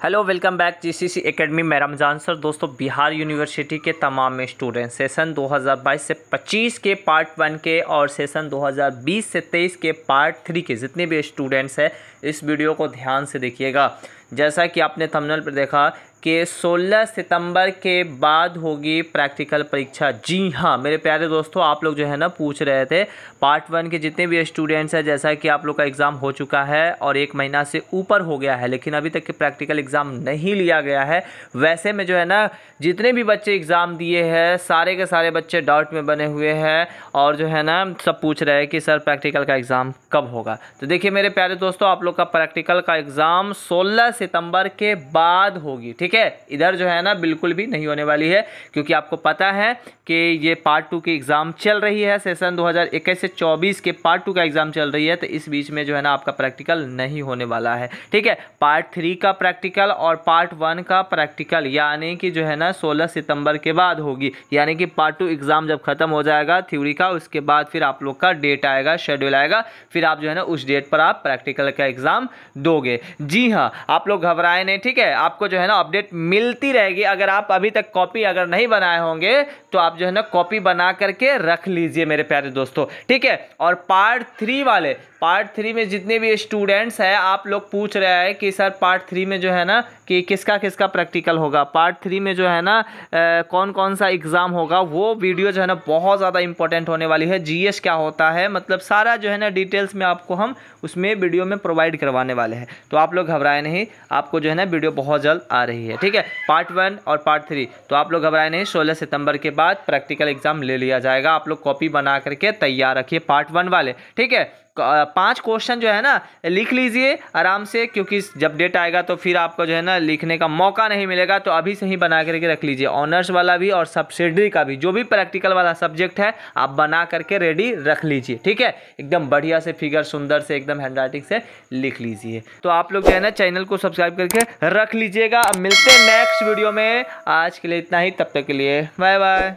Hello welcome back GCC academy मैं Ramzan sir. दोस्तों, Bihar university के तमाम स्टूडेंट सेशन 2022 से 25 के पार्ट वन के और सेशन 2020 से 23 के पार्ट थ्री के जितने भी स्टूडेंट्स हैं, इस वीडियो को ध्यान से देखिएगा। जैसा कि आपने थंबनेल पर देखा कि 16 सितंबर के बाद होगी प्रैक्टिकल परीक्षा। जी हाँ मेरे प्यारे दोस्तों, आप लोग जो है ना, पूछ रहे थे, पार्ट वन के जितने भी स्टूडेंट्स हैं, जैसा कि आप लोग का एग्ज़ाम हो चुका है और एक महीना से ऊपर हो गया है, लेकिन अभी तक के प्रैक्टिकल एग्ज़ाम नहीं लिया गया है। वैसे में जो है ना, जितने भी बच्चे एग्ज़ाम दिए हैं, सारे के सारे बच्चे डाउट में बने हुए हैं और जो है ना, सब पूछ रहे हैं कि, सर, प्रैक्टिकल का एग्ज़ाम कब होगा? तो देखिए, मेरे प्यारे दोस्तों, आप लोग का प्रैक्टिकल का एग्ज़ाम सोलह सितंबर के बाद होगी, ठीक है? इधर जो है ना, बिल्कुल भी नहीं होने वाली है, क्योंकि आपको पता है कि ये पार्ट टू की एग्ज़ाम चल रही है सेशन 2021 से 24 के पार्ट टू का एग्ज़ाम चल रही है तो इस बीच में जो है ना, आपका प्रैक्टिकल नहीं होने वाला है। ठीक है? पार्ट थ्री का प्रैक्टिकल और पार्ट वन का प्रैक्टिकल यानी कि जो है ना, सोलह सितंबर के बाद होगी। यानी कि पार्ट टू एग्ज़ाम जब ख़त्म हो जाएगा थ्योरी का, उसके बाद फिर आप लोग का डेट आएगा शेड्यूल आएगा, फिर आप जो है ना, उस डेट पर आप प्रैक्टिकल का एग्ज़ाम दोगे। जी हाँ आप लोग घबराए नहीं, ठीक है? आपको जो है ना अपडेट मिलती रहेगी। अगर आप अभी तक कॉपी अगर नहीं बनाए होंगे तो आप जो है ना कॉपी बना करके रख लीजिए मेरे प्यारे दोस्तों। ठीक है? और पार्ट थ्री वाले पार्ट थ्री में जितने भी स्टूडेंट्स हैं आप लोग पूछ रहे हैं कि सर पार्ट थ्री में जो है ना कि किसका किसका प्रैक्टिकल होगा? पार्ट थ्री में जो है ना आ, कौन कौन सा एग्ज़ाम होगा? वो वीडियो जो है ना बहुत ज़्यादा इंपॉर्टेंट होने वाली है। जीएस क्या होता है? मतलब सारा जो है ना डिटेल्स में आपको हम उसमें वीडियो में प्रोवाइड करवाने वाले हैं। तो आप लोग घबराए नहीं। आपको जो है ना वीडियो बहुत जल्द आ रही है। ठीक है? पार्ट वन और पार्ट थ्री तो आप लोग घबराए नहीं, सोलह सितंबर के बाद प्रैक्टिकल एग्ज़ाम ले लिया जाएगा। आप लोग कॉपी बना करके तैयार रखिए पार्ट वन वाले, ठीक है? पाँच क्वेश्चन जो है ना, लिख लीजिए आराम से, क्योंकि जब डेट आएगा तो फिर आपको जो है ना, लिखने का मौका नहीं मिलेगा तो अभी से ही बना करके रख लीजिए। ऑनर्स वाला भी और सब्सिडरी का भी, जो भी प्रैक्टिकल वाला सब्जेक्ट है, आप बना करके रेडी रख लीजिए, ठीक है? एकदम बढ़िया से फिगर सुंदर से, एकदम हैंड से लिख लीजिए। तो आप लोग जो है ना चैनल को सब्सक्राइब करके रख लीजिएगा। अब मिलते हैं नेक्स्ट वीडियो में। आज के लिए इतना ही, तब तक के लिए बाय बाय